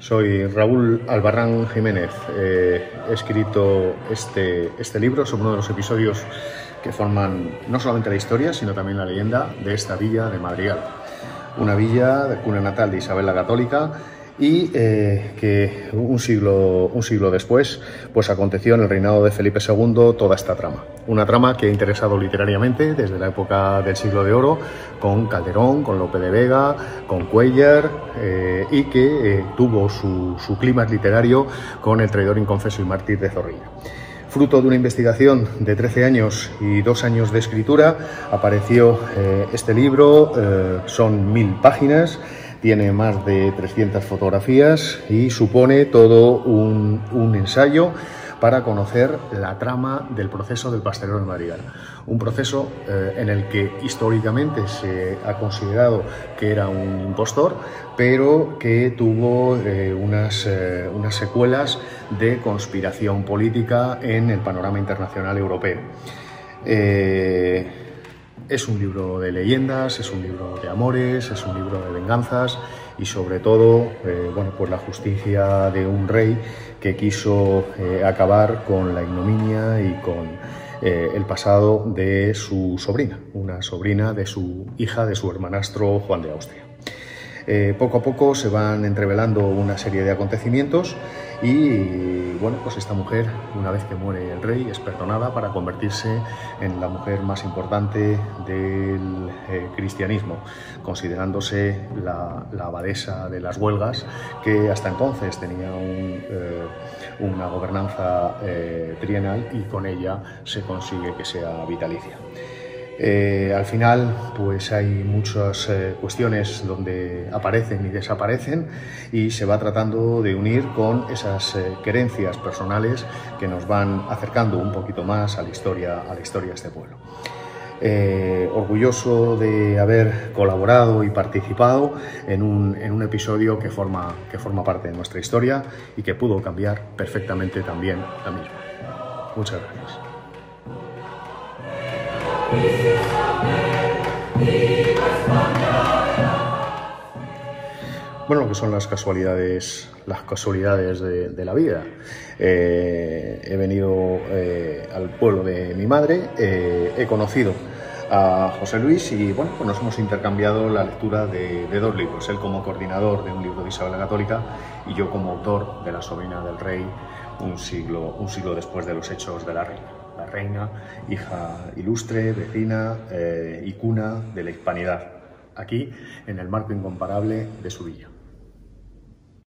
Soy Raúl Albarrán Jiménez. Eh, he escrito este, este libro sobre uno de los episodios que forman no solamente la historia, sino también la leyenda de esta villa de Madrigal. Una villa de cuna natal de Isabel la Católica y eh, que un siglo, un siglo después pues aconteció en el reinado de Felipe II toda esta trama. Una trama que ha interesado literariamente desde la época del siglo de oro con Calderón, con Lope de Vega, con Cuellar eh, y que eh, tuvo su, su clima literario con El traidor inconfeso y mártir de Zorrilla. Fruto de una investigación de 13 años y dos años de escritura, apareció este libro, son mil páginas, tiene más de 300 fotografías y supone todo un, ensayo para conocer la trama del proceso del pastelero de Madrigal. Un proceso eh, en el que históricamente se ha considerado que era un impostor, pero que tuvo eh, eh, unas secuelas de conspiración política en el panorama internacional europeo. Es un libro de leyendas, es un libro de amores, es un libro de venganzas y sobre todo, eh, bueno, pues la justicia de un rey que quiso eh, acabar con la ignominia y con eh, el pasado de su sobrina, una sobrina de su hija, de su hermanastro Juan de Austria. Poco a poco se van entrevelando una serie de acontecimientos y bueno, pues esta mujer, una vez que muere el rey, es perdonada para convertirse en la mujer más importante del eh, cristianismo, considerándose la, abadesa de las huelgas, que hasta entonces tenía eh, una gobernanza eh, trienal y con ella se consigue que sea vitalicia. Eh, al final, pues hay muchas eh, cuestiones donde aparecen y desaparecen y se va tratando de unir con esas eh, querencias personales que nos van acercando un poquito más a la historia, a la historia de este pueblo. orgulloso de haber colaborado y participado en un, episodio que forma, que forma parte de nuestra historia y que pudo cambiar perfectamente también la misma. Muchas gracias. Bueno, lo que son las casualidades, las casualidades de, la vida. Eh, he venido eh, al pueblo de mi madre, eh, he conocido a José Luis y bueno, pues nos hemos intercambiado la lectura de, dos libros, él como coordinador de un libro de Isabel la Católica y yo como autor de La sobrina del rey, un siglo, un siglo después de los hechos de la reina reina, hija ilustre, vecina eh, y cuna de la hispanidad, aquí en el marco incomparable de su villa.